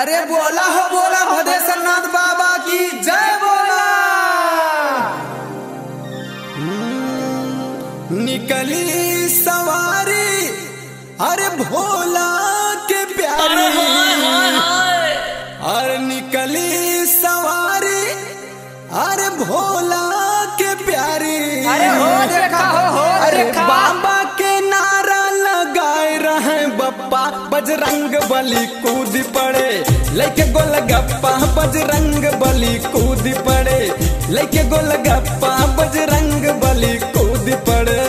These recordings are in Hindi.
अरे बोला हो बोला भदेसर नाथ बाबा की जय बोला। निकली सवारी अरे भोला के प्यारे। अरे निकली सवारी अरे भोला के प्यारी। अरे हो देखा हो हो अरे बाबा बजरंग बली कूद पड़े। लैके बज बजरंग बली कूद पड़े। लैके बज बजरंग बली कूद पड़े।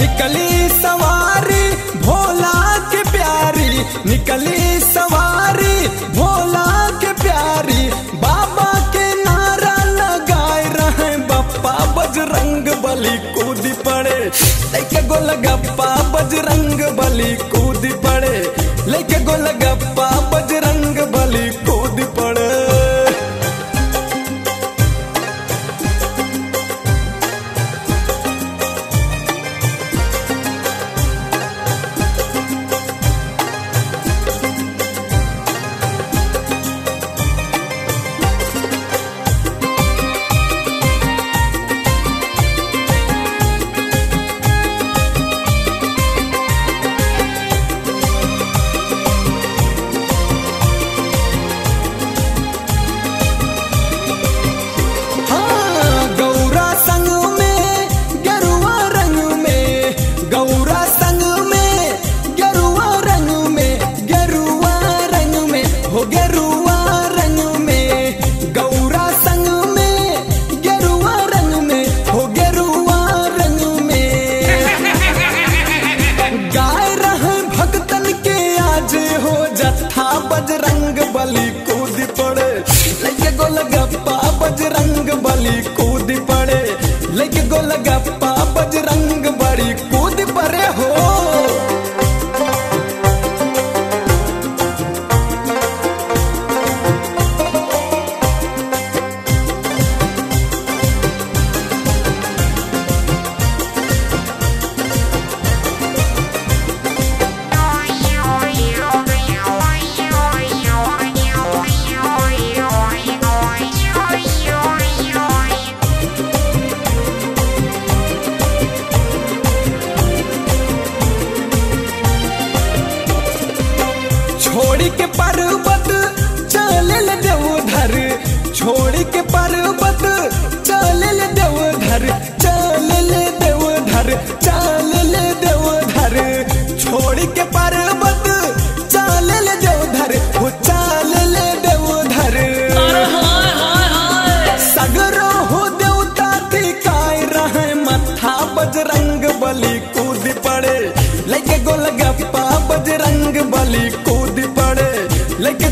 निकली सवारी, भोला के प्यारी। निकली सवारी, भोला के प्यारी। बाबा के नारा लगाए रहे बप्पा बजरंग बली कूद पड़े। लैके गोलगप्पा, बजरंग बली go like.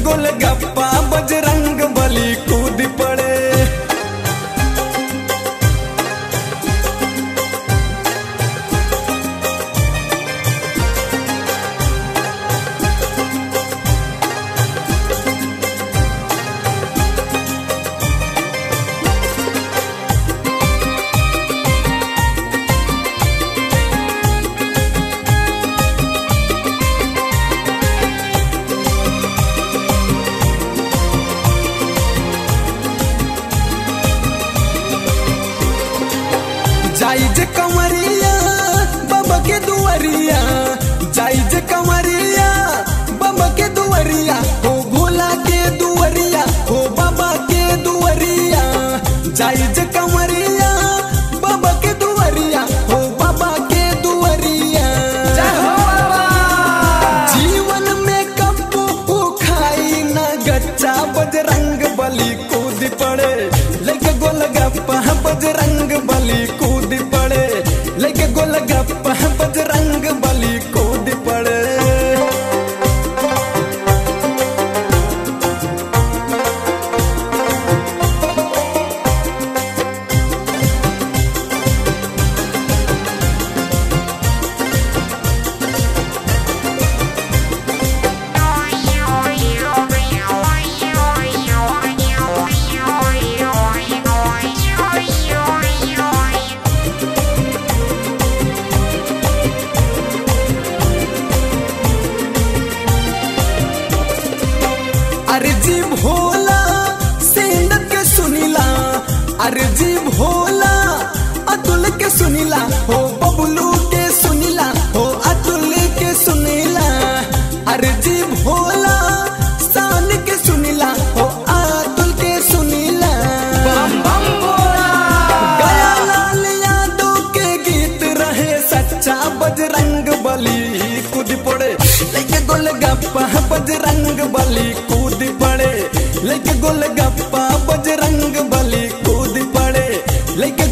गोल गा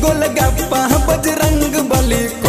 गोलगप्पा बजरंग बली।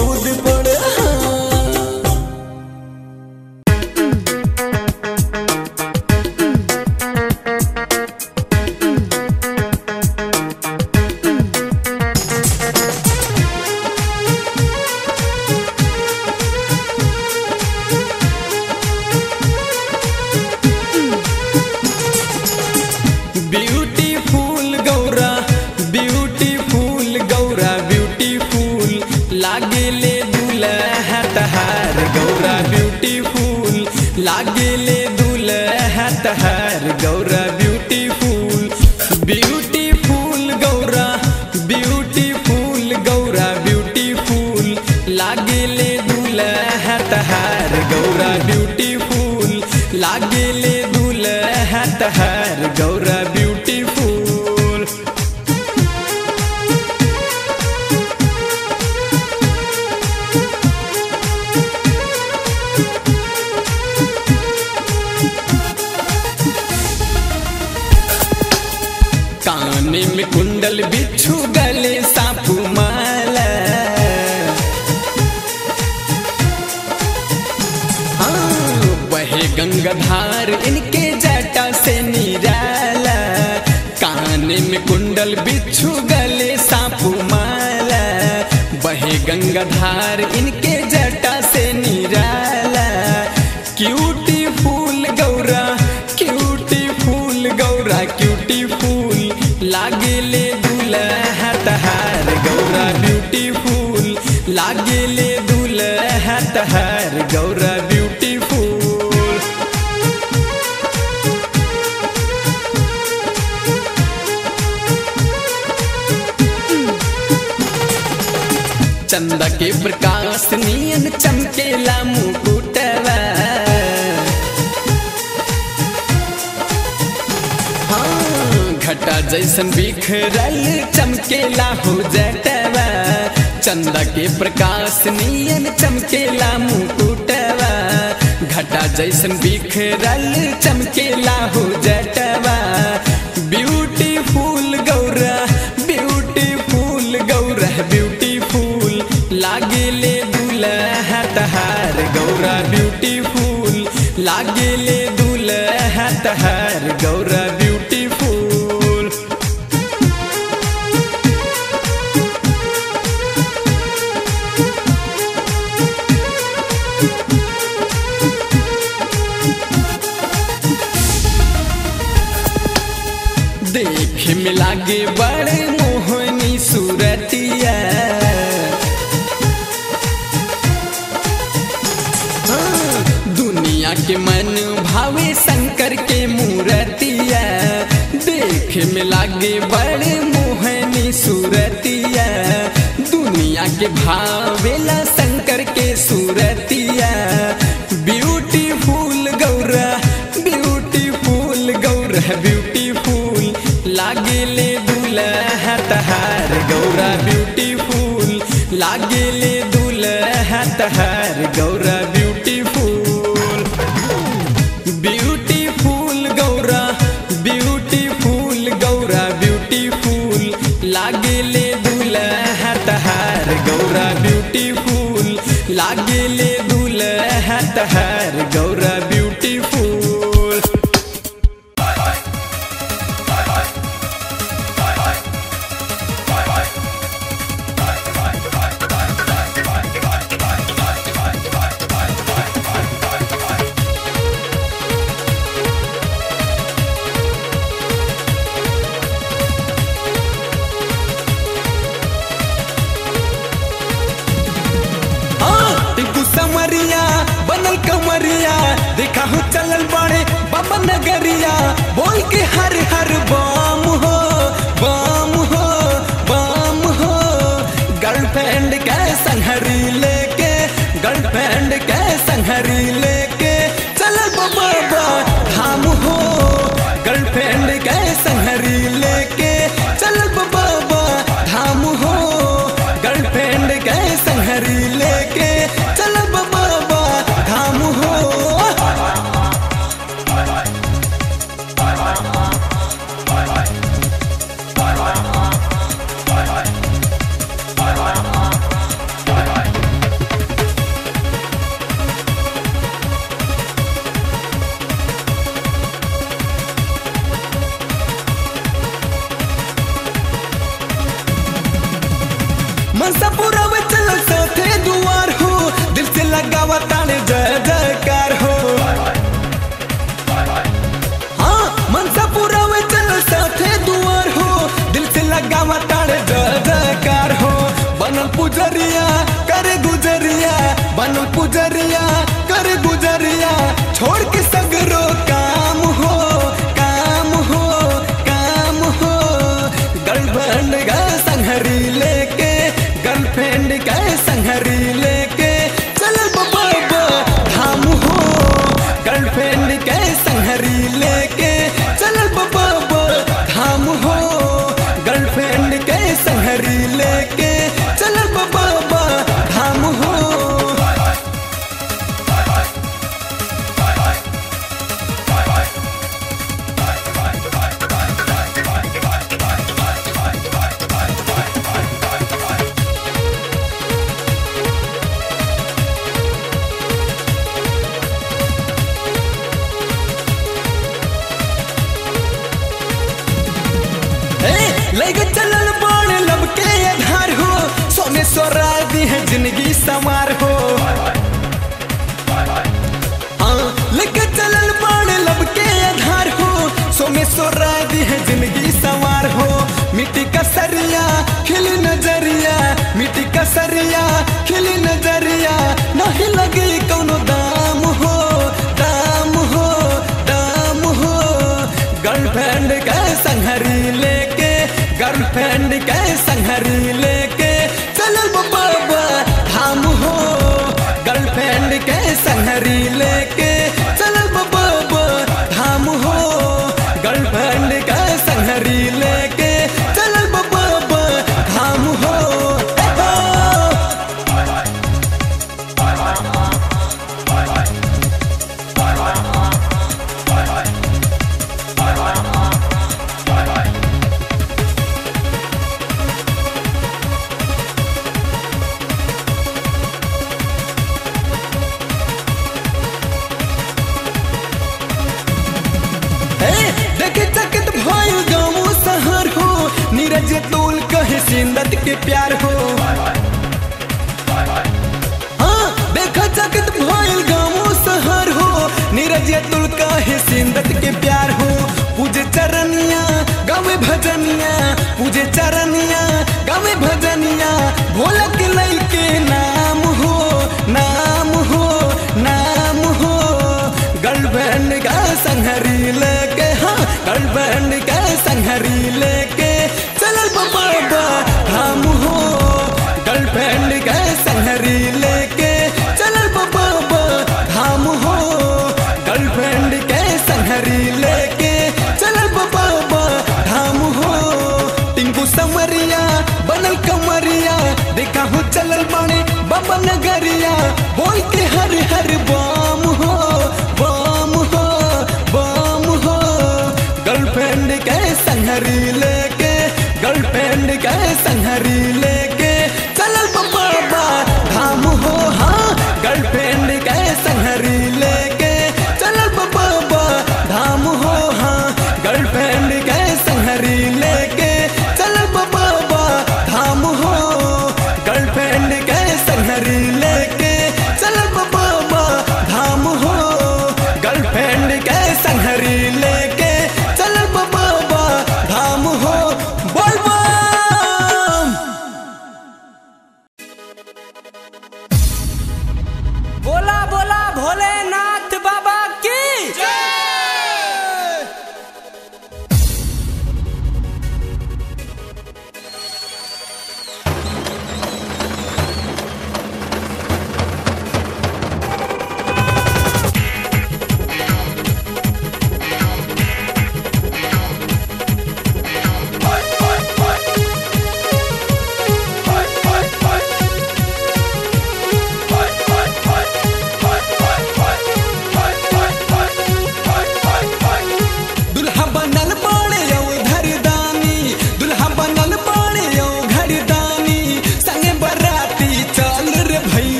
चल बिछू गले सांप माला बहे गंगाधार इनके जैसन बिखरल चमकेला हो जटवा चंदा के प्रकाश नियन चमकेला मुकुटवा घटा जैसन बिखरल चमकेला हो जटवा beautiful Gaura beautiful Gaura beautiful लागे ले दूल्हा तहार गौरा ब्यूटीफुल लागे ले लागे बड़े मोहनी सूरतिया। दुनिया के मन भावे शंकर के मूरतिया। देखे में लागे बड़े मोहनी सूरतिया। दुनिया के भावेला शंकर के सूरतिया। लागिल दुल है तहर गौर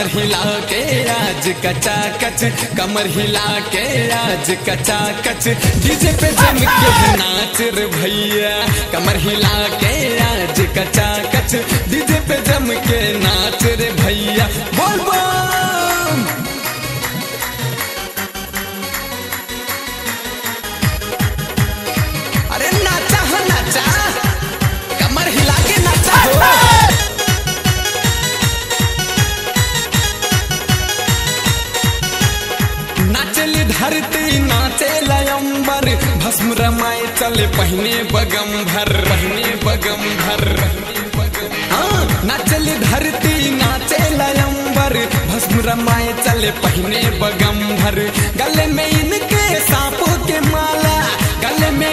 कमर हिला के राज कचा कच कमर हिला के राज कचा कच डीजे पे जम के नाच रे भैया, कमर हिला के राज कचा कच डीजे पे जम के नाच रे भैया, बोल बोल। भस्म रमाए चले पहने बगम भर, पहने बगम भर। हाँ नाचल धरती नाचे लयंबर भस्म रमाए चले पहने बगम भर। गले में इनके सांपों के माला, गले में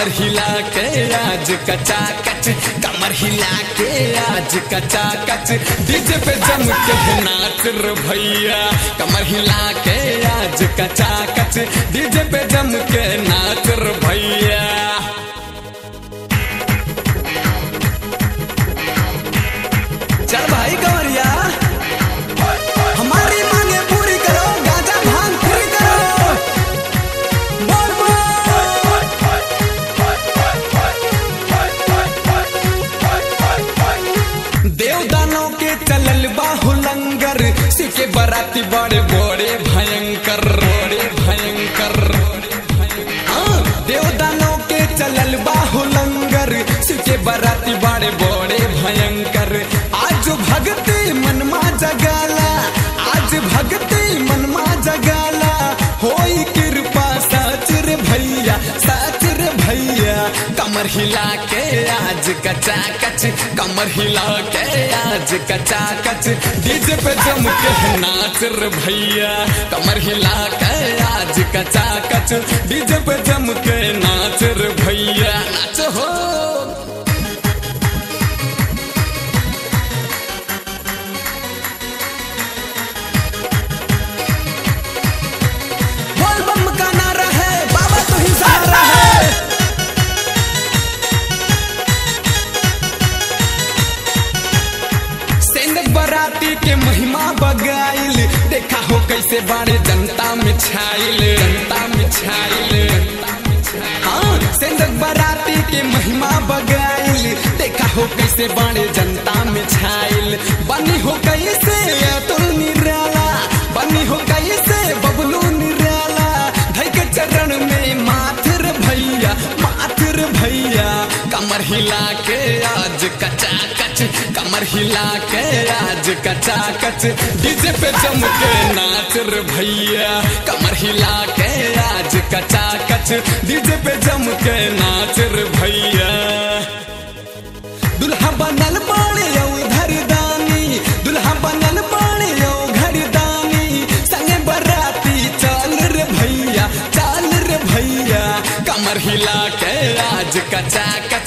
कमर हिला के आज कचा कच कमर हिला के आज कचा कच डीजे पे जम के नाच रे भैया, कमर हिला के आज कचा कच डीजे पे जम के जगाला। होई कृपा सच भैया सच भैया। कमर हिला के आज कचा कच कमर हिला के आज कचा कच डीजे पे जम के नाच रे भैया। कमर हिला के आज कचा कच डीजे पे जम के नाच रे भैया। नाच हो। के महिमा बगाइल। देखा हो कैसे बाड़े जनता में छाइल जनता में छाइल हाँ सेंध बराती के महिमा बगाइल। देखा हो कैसे बाड़े जनता में छाइल बनी हो कैसे अतुल निराला। बनी हो कैसे बबलू निराला। धई के चरण में माथर भैया माथर भैया। कमर हिला के आज कचा कमर हिला के आज कचाकच डीजे पे जम के नाच रे भैया। कमर हिला के आज कचाकच डीजे पे जम के नाच रे भैया। दुल्हा बनल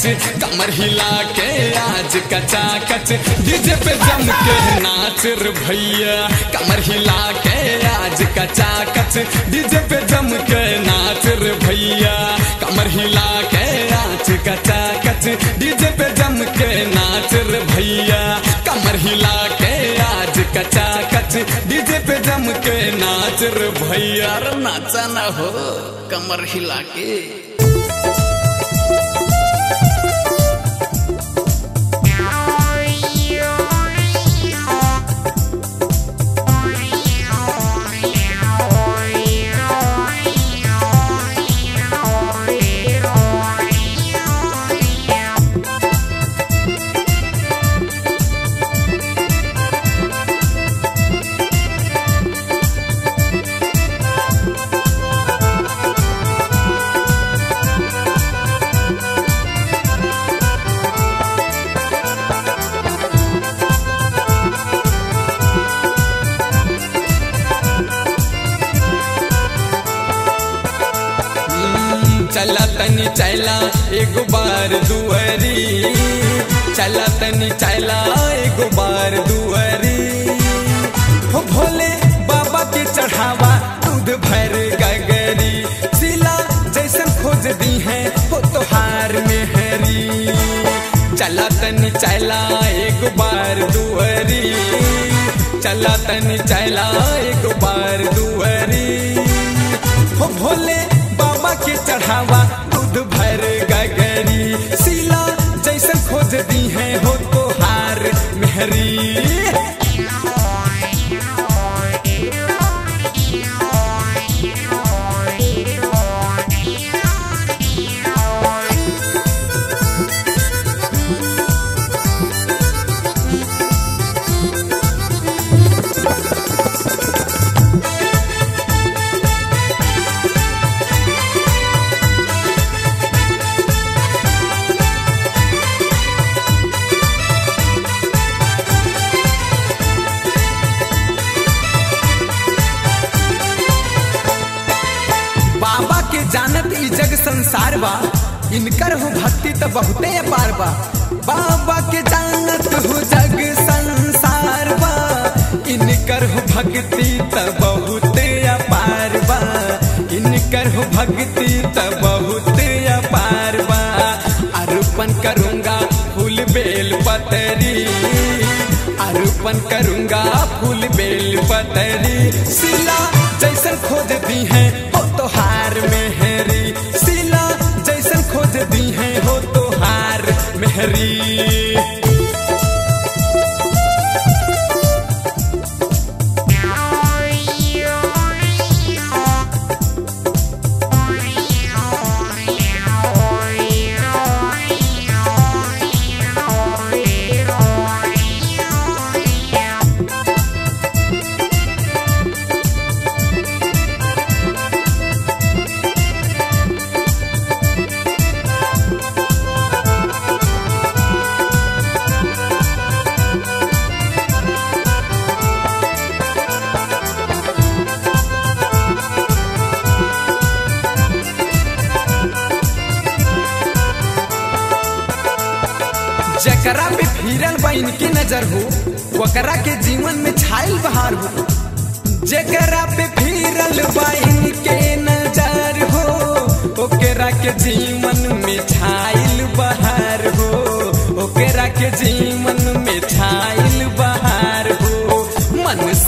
कचा कमर हिला के आज कचा कच डीजे पे जम के नाच रे भैया। कमर हिला के आज कचा कच डीजे पे जम के नाच रे भैया। कमर हिला के आज कचा कच डीजे पे जम के नाच रे भैया। कमर हिला के आज कचा कच डीजे पे जम के नाच रे भैया। रे नाचा ना हो, कमर हिला के। तनी चला, एक बार दुअरी चला तन चला, एक बार दुअरी हो भोले बाबा के चढ़ावा दूध भर गगरी। सिला जैसे खोज दी है हो तो हार मेहरी।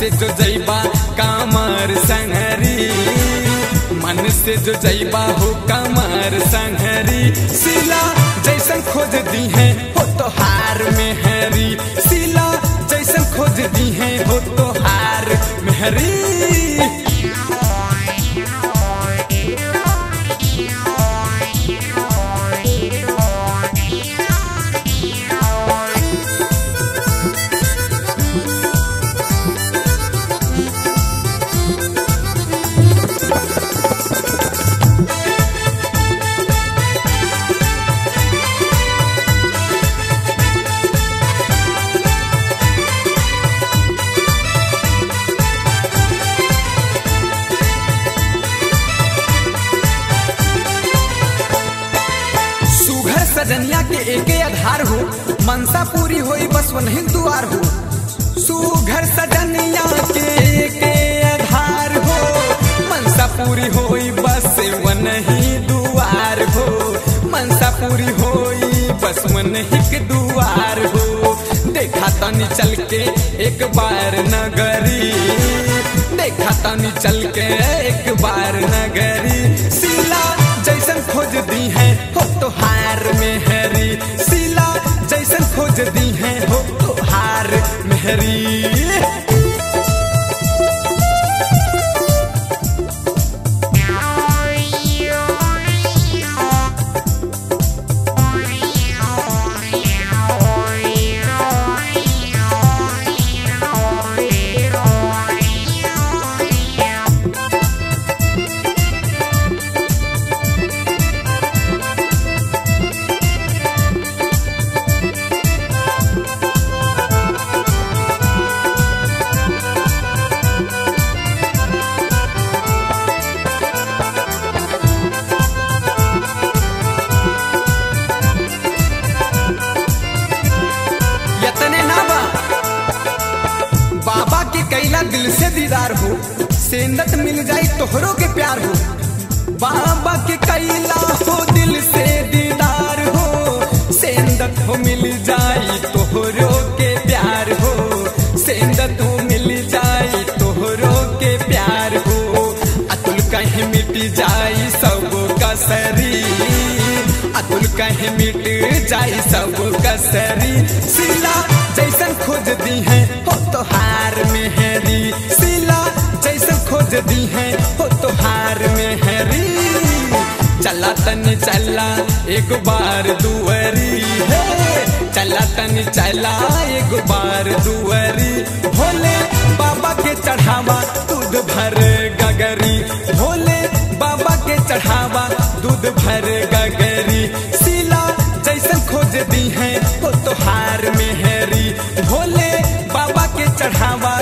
से जो जैबा कामर संहरी मन से जो जैबा हो कमर संहरी सिला जैसन खोज दी है, हो तो हार में हरी सिला जैसन खोज दी है, हो तो हार में हरी एक बार नगरी। देखा तनी चल के एक बार नगरी। सिला जैसन खोज दी है, हो तो हार में हरी। सिला जैसन खोज दी है, हो तो हार में कहीं मिट जाई सब कसरी। सिला जैसन खोज दी है, हो तो हार में हैरी। सिला जैसन खोज दी है, हो तो हार में हैरी। चला तनी चला, एक बार दुअरी है चला तनी चला, एक बार दुअरी भोले बाबा के चढ़ावा, दूध भर गगरी। भोले बाबा के चढ़ावा, दूध भर गगरी दी है वो तो हार में हैरी भोले बाबा के चढ़ावा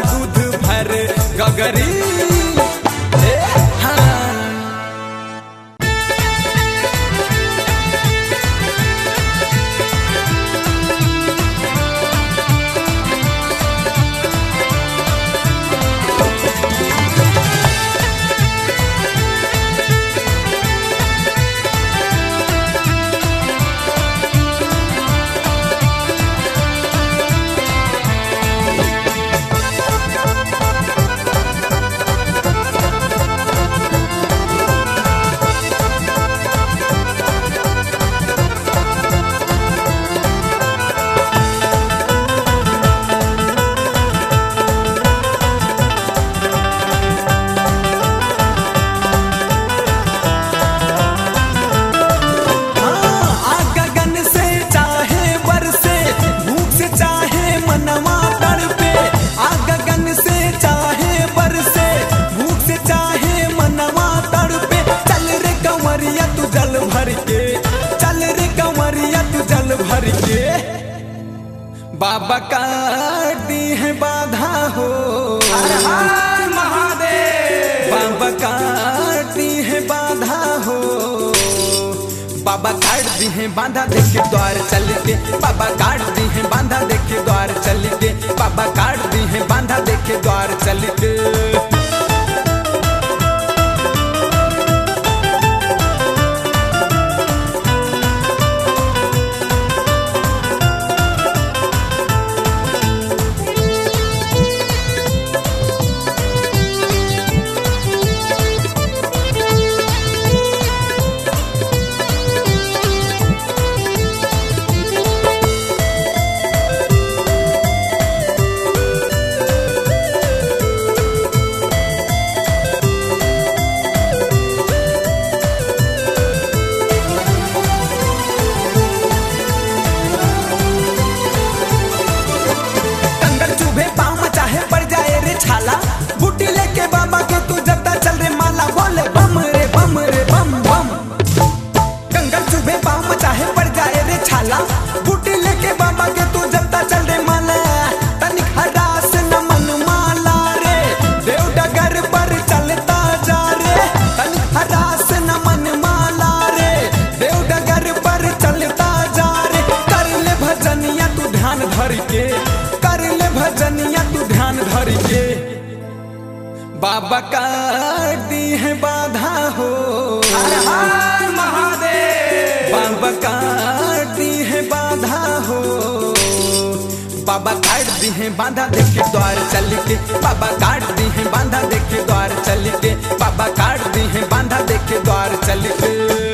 बाबा काट दी है, बांधा देखे द्वार चल के। बाबा काट दी है, बांधा देखे द्वार चल के। बाबा काट दी है, बांधा देखे द्वार चल के।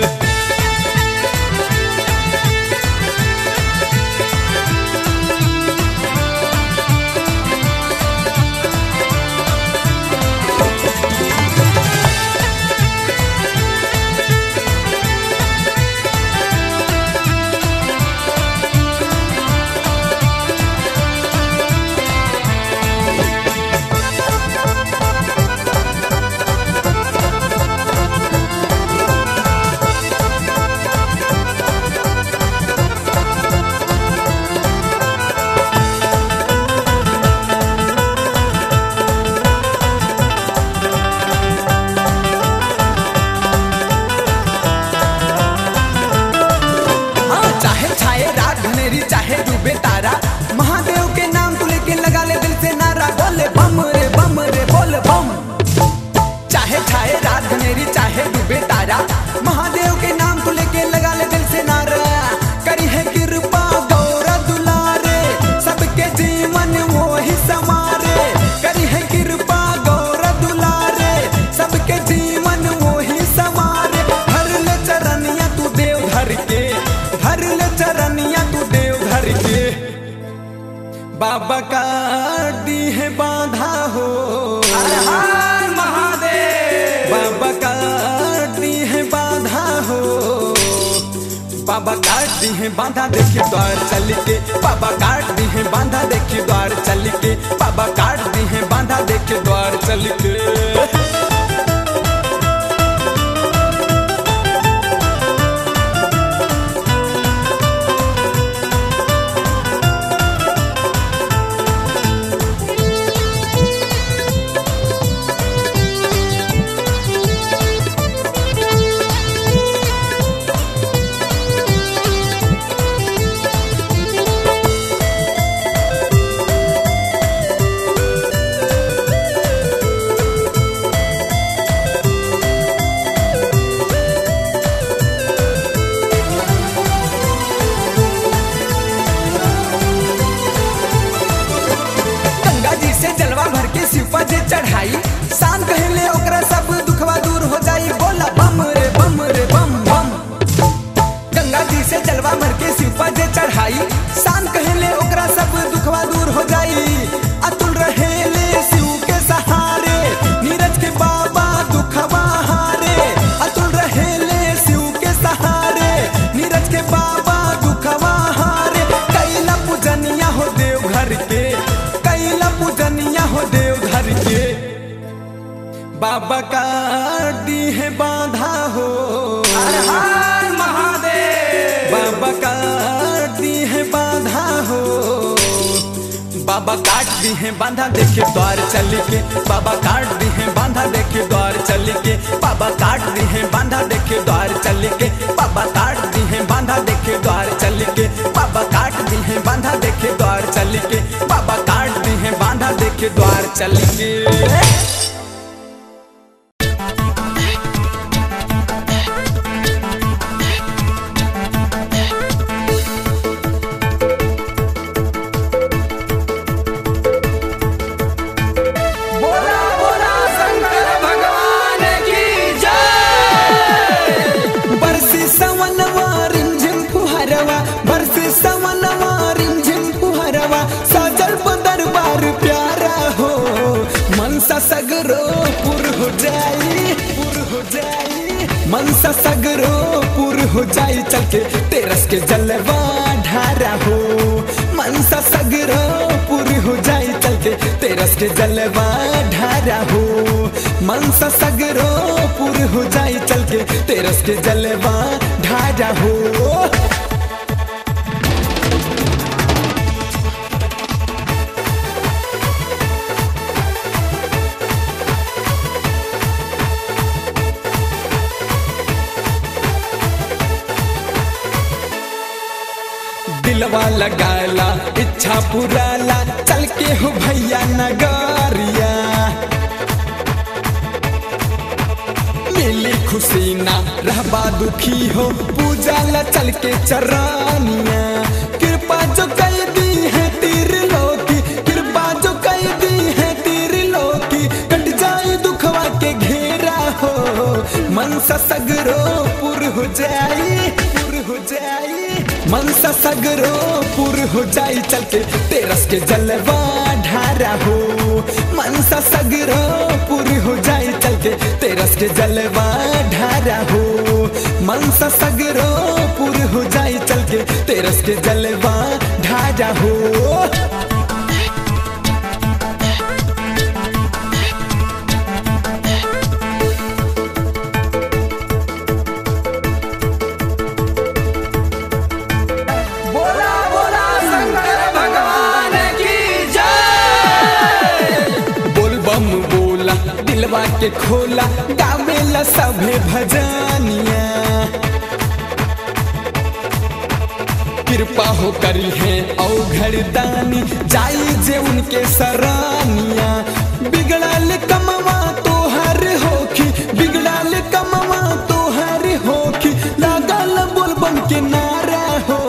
बाबा काट दी है बाधा हो। महादेव। बाबा काट दी है बाधा हो। बाबा काट दी है बांधा देखे द्वार चल के। बाबा काट दी है बांधा देखे द्वार चल के। बाबा काट दी है बांधा देखे द्वार चल के। बाबा काट दी है बाधा हो। हर हर महादेव। बाबा काट दी है बाधा हो। बाबा काट दी है बांधा देखे द्वार चल के। बाबा काट दी है बांधा देखे द्वार चल के। बाबा काट दी है बांधा देखे द्वार चल के। बाबा काट दी है बांधा देखे द्वार चल के। बाबा काट दी है बांधा देखे द्वार चल के। बाबा काट दी है बांधा देखे द्वार चल के। के जलवा ढारा हो। मनसा सगर पूरी हो जाई चल के तेरस के जलवा ढारा हो। मनसा सगर पूरी हो जाई चल के तेरस के जलवा ढारा हो। पुराला चल के हो भैया नगारिया। मिली खुशी ना, रहबा दुखी हो, पूजा ला चल के चरानिया। कृपा जो कह दी है तीर लोकी, कृपा जो कह दी है तीर लोकी, कट जाए दुखवा के घेरा हो। मनसा सगरो पुर हो जाई मनसा सगरो पुर हो जाई चल के तेरस के जलवा ढारा हो। मनसा सगरो पुर हो जाई चल के तेरस के जलवा ढारा हो। मनसा सगरो पुर हो जाई चल के तेरस के जलवा ढारा हो। के खोला गावेला सभे भजनिया। कृपा हो करी है औ घरदानी जाई जे उनके सरानिया। बिगड़ल कमवा तोहर होखी, बिगड़ल कमवा तोहर होखी। लागल बोल बम के नारा हो,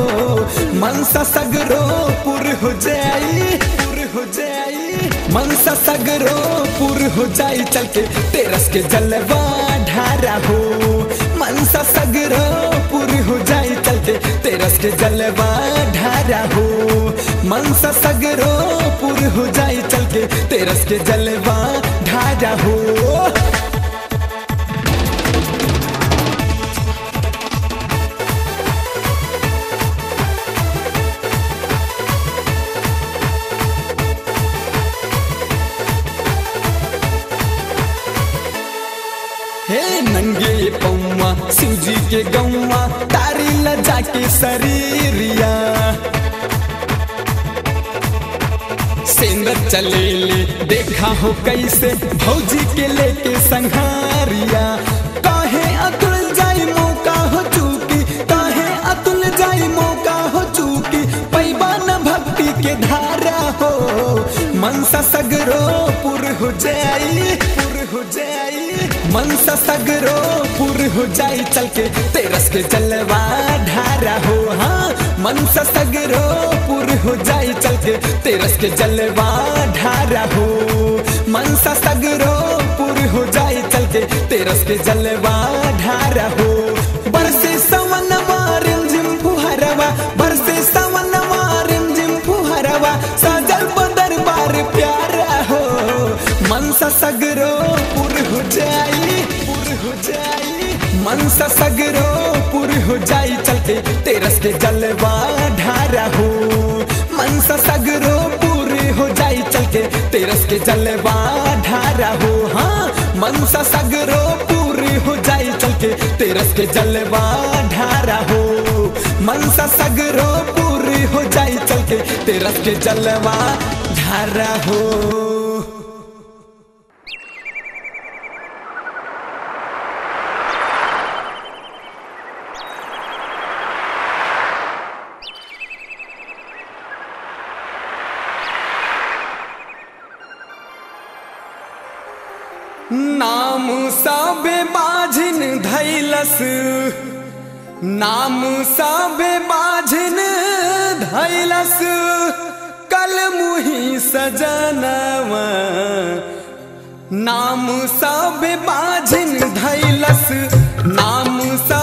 मनसा सगरो पुर हो जाई, पुर हो जाई। मनसा सगरो पुर हो जाई चल के तेरस के जलवा ढारा हो। मनसा सगरो पुर हो जाई चल के तेरस के जलवा ढारा हो। मनसा सगरो पुर हो जाई चल के तेरस के जलवा ढारा हो। के गौवा, तारी लजा के शरीरिया। सेंदर चले ले देखा हो कैसे, भौजी के लेके संहारिया मनसा सगरो पुर हो जाई, पुर हो जाई। मनसा सगरो पुर हो जाई, चल के तेरस के जलवा ढारा हो हाँ। मनसा सगरो पुर हो जाई, चल के तेरस के जलवा ढारा हो। मनसा सगरो पुर हो जाई, चल के तेरस के जलवा ढारा हो। बरसे सवन मारिम जिम फुहरवा, बरसे सवन मारिम जिम फुहरवा साजल मनसा सगरो पुर हो जाई, पुर हो जाई। मनसा सगरो पुर हो जाई चल के तेरस के जलवा ढारा हो। मनसा सगरो पुर हो जाई चल के तेरस के जलवा ढारा हो। हाँ मनसा सगरो पूर हो जाई चल के तेरस के जलवा ढारा हो। मनसा सगरो पूर हो जाई चल के तेरस के जलवा ढारा हो। धैलस नाम सब बाझन धैलस। कल मुही सजनव। नाम सब बाझन धैलस। नाम सबे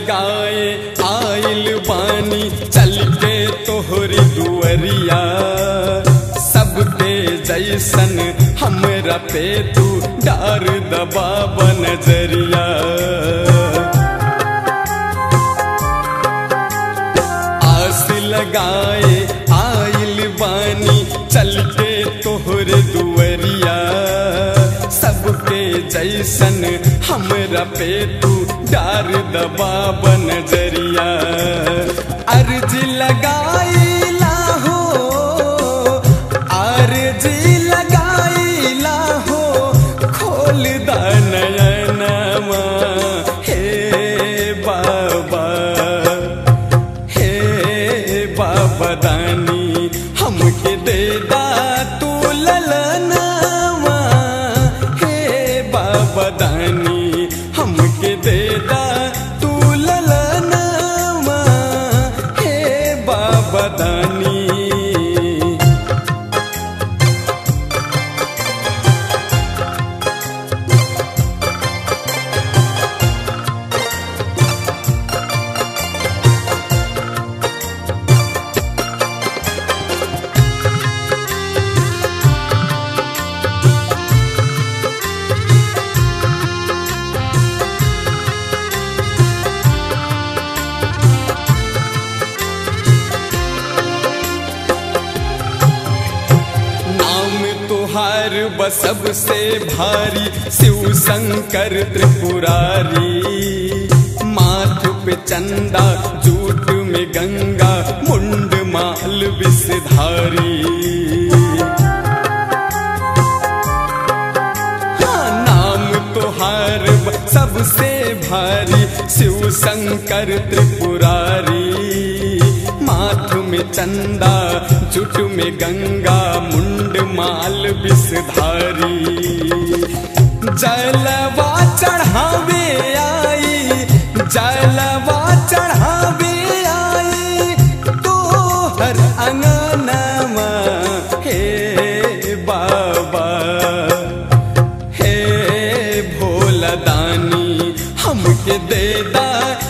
लगाए, आयल बानी, चल के तोहरी दुअरिया सबके जैसन हमरा पे तू डार दबाब नज़रिया। आस लगाए, आयल बानी, चल के तोहरे दुअरिया सबके जैसन हमरा पे तू डार बन ज़रिया। अर्ज़ लगाईला शंकर त्रिपुरारी माथ पे चंदा जूट में गंगा मुंड माल विषधारी। हाँ, नाम तुहार सबसे भारी शिव शंकर त्रिपुरारी। माथ में चंदा जुट में गंगा मुंड माल विषधारी। जलवा चढ़ावे आई, जलवा चढ़ावे आई तो हर अंगनमा, हे बाबा, हे भोला दानी हमके देदा तू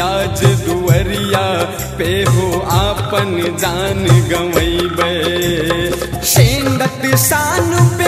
आज दुअरिया पे हो आपन जान गवैब शेंदत सान पे